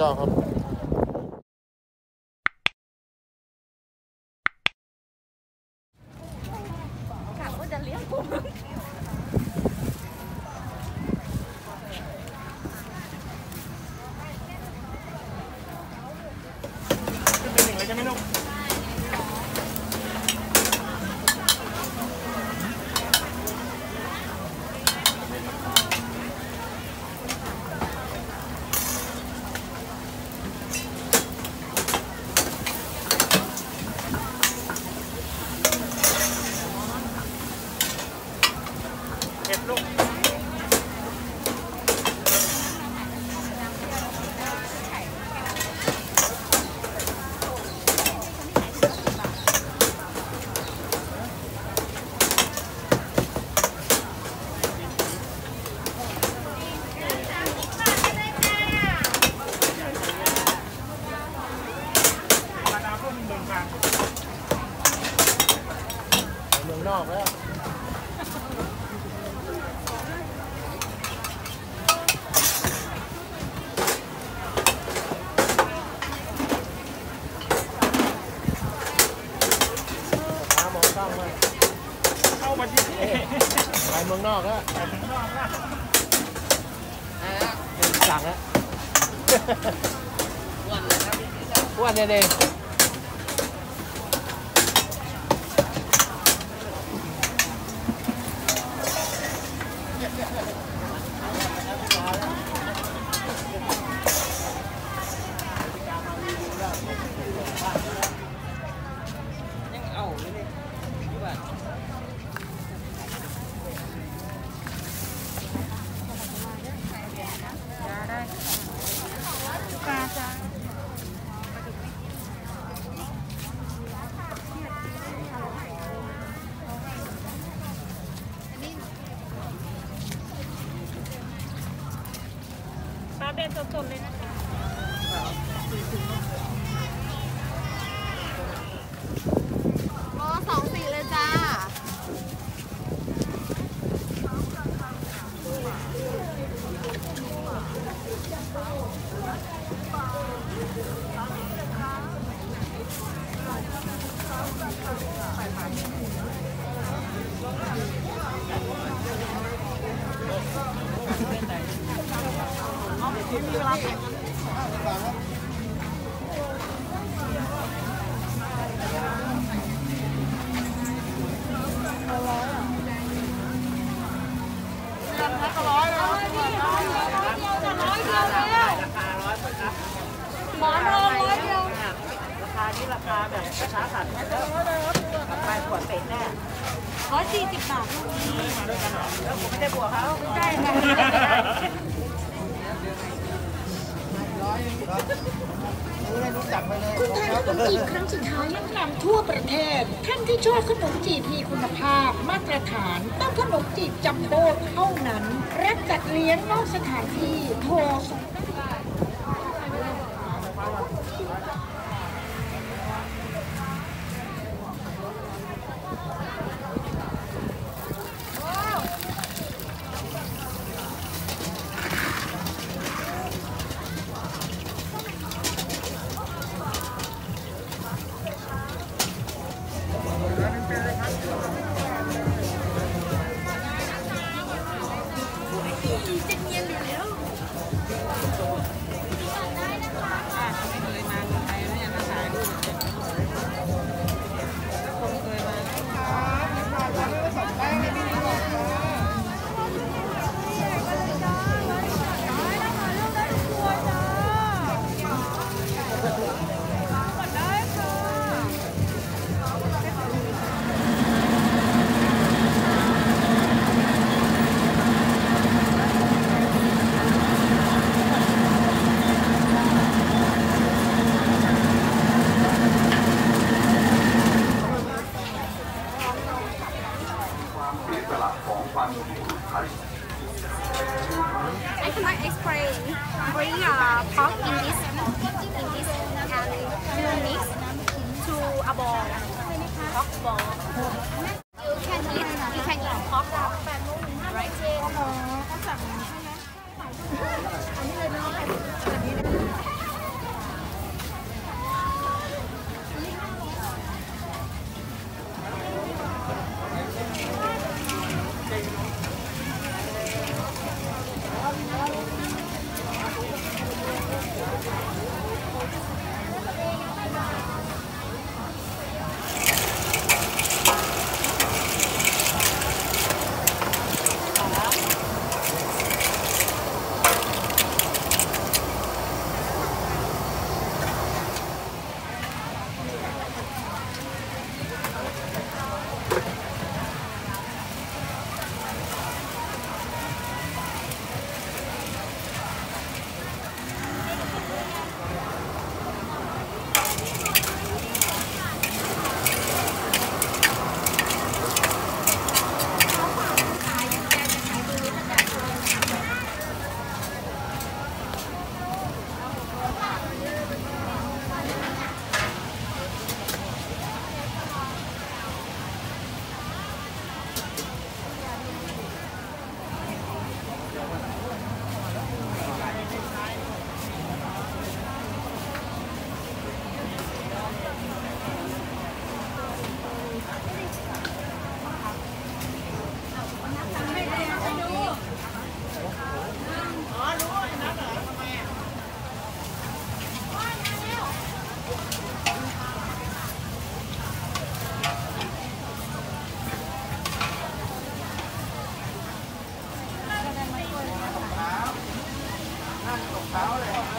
เจ้าครับ ถามว่าจะเลี้ยงผม เป็นหนึ่งเลยใช่ไหมลูก เผ็ดลูก มาดามพวกมึงเดินทาง เมืองนอกแล้วหาหมองต้องมาเข้ามาที่นี่ไปเมืองนอกแล้วไปข้างนอกนะสั่งแล้วอ้วนเลยครับอ้วนเนี่ยเอง ปลาเป็นสดๆเลยนะคะ โลสองสี่เลยจ้า หมอนทองร้อยเดียว ราคา นี้ราคาแบบช้าสัตว์แล้วราขวดเป็ดแน่ร้อยสี่สิบบาทแล้วผมไม่ได้บวกเขาใช่ค่ะคุณทานขนมจีบครั้งสุดท้ายยังนำทั่วประเทศ ท่านที่ชอบขนมจีบมีคุณภาพ มาตรฐานต้องขนมจีบจำโบเท่านั้นรับจัดเลี้ยงนอกสถานที่โทร อะบอลคอกบอลแข่งที่คข่งของคอกแปดโมงถึงห้าร้องสั่งใช่ไหมอันนี้เลยนะ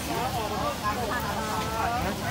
Thank you.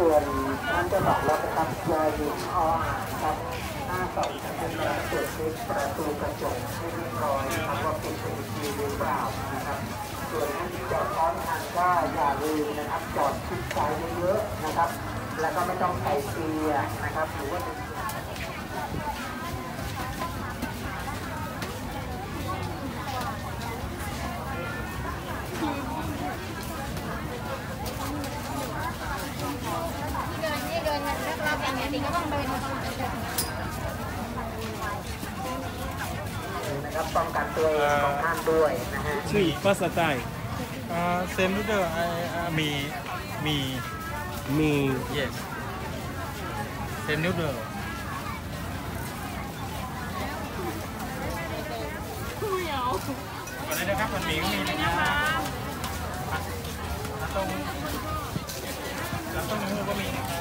ส่วนท่านเจะบอกรถนะครับยายิงอ้อครับหน้าสองจะเป็นการตรวจเช็คประตูกระจกให้เรียบร้อยนะครับว่าปิดสนิทดีหรือเปล่านะครับ ส่วนท่านที่จอดซ้อนทางก็อย่าลืมนะครับจอดชิดซ้ายเยอะๆนะครับ แล้วก็ไม่ต้องใส่เกียร์นะครับหรือว่า เดินนี่เดินกั นรอบๆอย่างเงี้ยดิก็ต้องเดินนะครับป้องกันตัวเองของท่านด้วยนะฮะชื่อภาษาใต้อ่าเซมนูเดอร์มีมีมี yes เซมนูเดอร์ ก่อนเลยนะครับมันมีก็มีนะครับน้ำต้มน้ำต้มหูก็มีนะครับ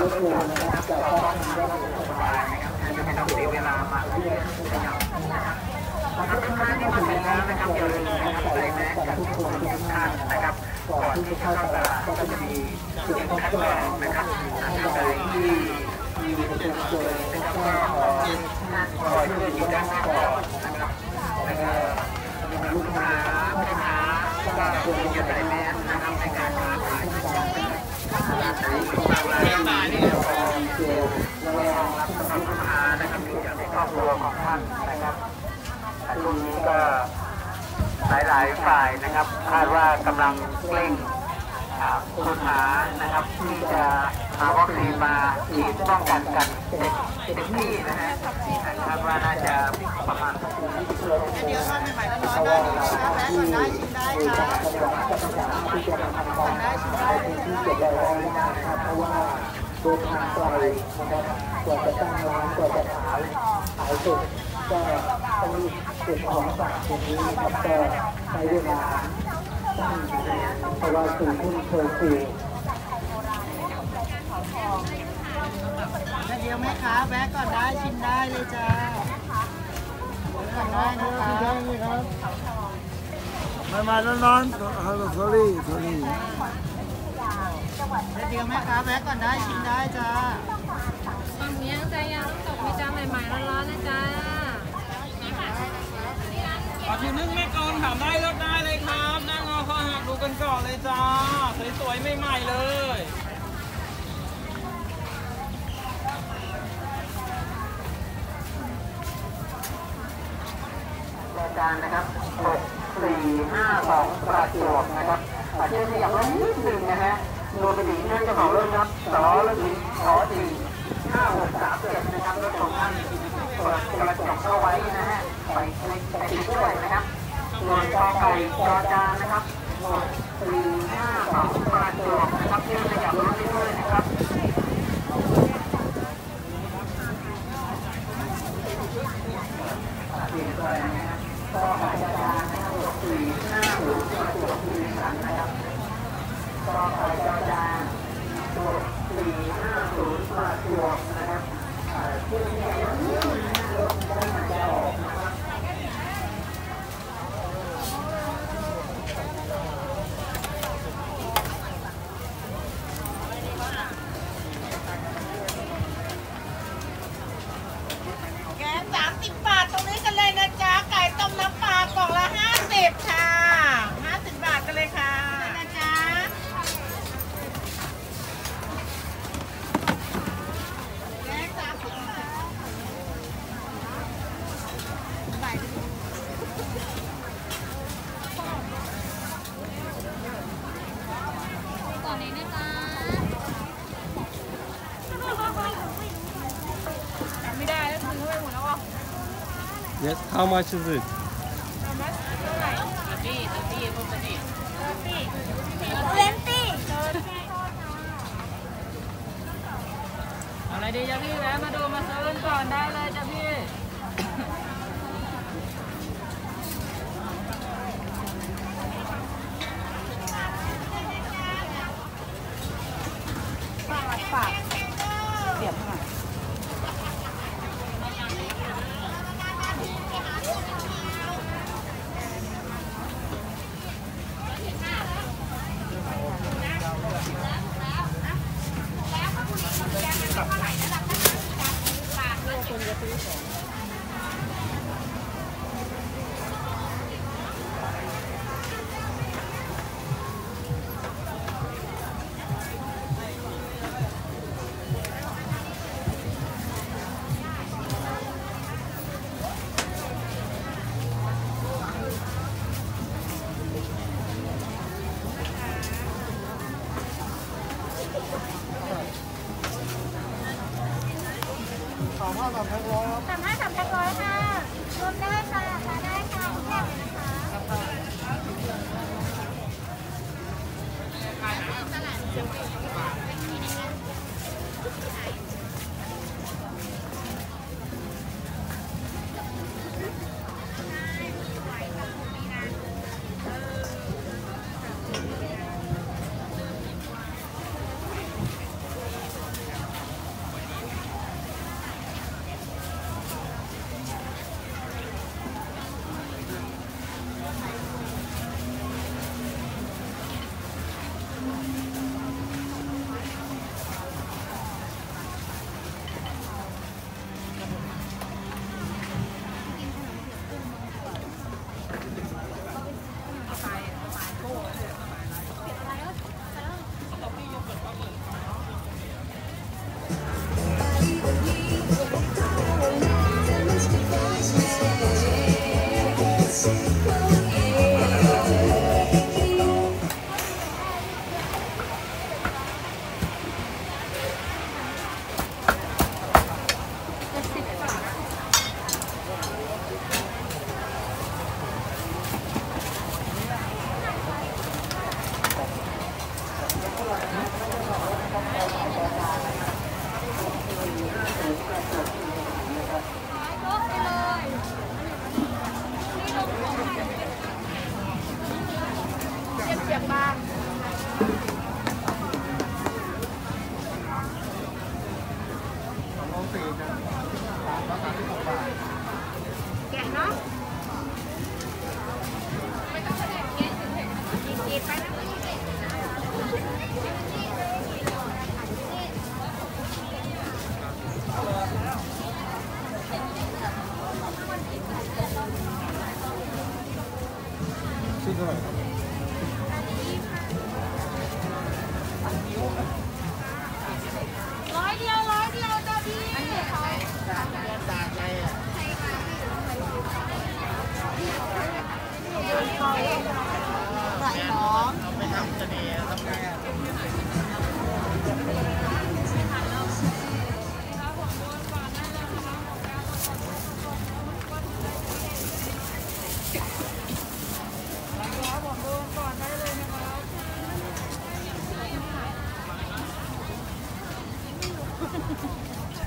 รับสำหรับรถยนต์นะครับต้อนทางได้สบายนะครับไม่ต้องเสียเวลามาเรื่อยๆนะครับทุกท่านที่มาถึงแล้วนะครับอย่าลืมนะครับใส่แมสกันทุกคนทุกท่านนะครับก่อนที่จะเข้าตลาดก็จะมีจุดคัดกรองนะครับท่านใดที่มีประชาชนนะครับก็ขอคอยช่วยอยู่ด้านก่อนนะครับแล้วก็ลูกค้าแม่ค้าก็ควรจะใส่แมสนะครับในการค้า หนของเราร้านนี้ก็เจลระวังรับสำหรับลูกค้านะครับที่อยู่ในครอบครัวของท่านนะครับแต่ช่วงนี้ก็หลายๆฝ่ายนะครับ คาดว่ากำลังเร่ง ค้นหานะครับที่จะหาวัคซีนมาฉีดป้องกันกันเต็มเต็มที่นะฮะคาดว่าน่าจะประมาณเดี๋ยวทอดใหม่ๆร้อนๆได้เลยนะคะแม่อนได้ชิมได้ค่ะที่จะทำการที่จะทำการได้ชิมได้ที่ะเพราะว่าเดินทางไกลนะครับกว่าจะตั้งร้านกว่าจะขายขายสุดก็ต้องรีเก็บของฝากตรงนี้ครับก็ใช้เวลา เพราะว่าสี่ทุ่มเคอร์ฟิวเดียวไหมคะแวะก่อนได้ชิมได้เลยจ้าแวะก่อนได้นะคะมามาร้อนๆฮัลโหลสอรี่สอรี่เดียวไหมคะแวะก่อนได้ชิมได้จ้าตอนนี้ใจยังตกมีจ้าใหม่ๆร้อนๆนะจ้า ขอทีนึงแม่กองถามได้เลือกได้เลยครับนั่งรอข้อหักดูกันก่อนเลยจ้า สวยๆใหม่ๆเลยรายการนะครับ6 4 5 2ประจวบนะครับอาเช่นขยับรถนิดนึงนะฮะรวมไปถึงท่านเจ้าของรถครับสอรถถึงขอดี5 6 3 7นะครับรถของท่านเปิดกระจกเข้าไว้นะฮะ ไปคลิกไปติดด้วยนะครับส่วนกอไก่จอจานนะครับ6 4 5 2ประจวบนะครับที่ขยับรถด้วยนะครับเปลี่ยนแปลงนะครับก็อาจจะนะครับสี่ห้าหกประจวบคีรีขันธ์นะครับก็อาจจะได้ตัวสี่ห้าศูนย์ประจวบนะครับเอ่อเพื่อที่จะ how much is it เลนตี้อะไรดีจ้ะพี่แวะมาดูมาซื้อกันก่อนได้เลยจ้ะพี่สามห้าสามแพ็คร้ อ สีย